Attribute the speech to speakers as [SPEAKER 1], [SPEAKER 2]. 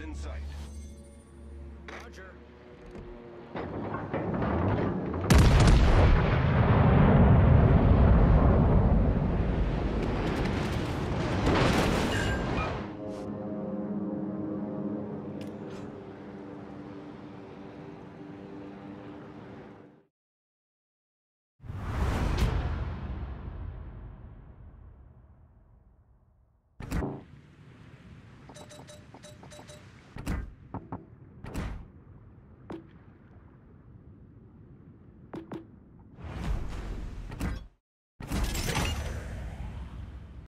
[SPEAKER 1] in sight.
[SPEAKER 2] Roger.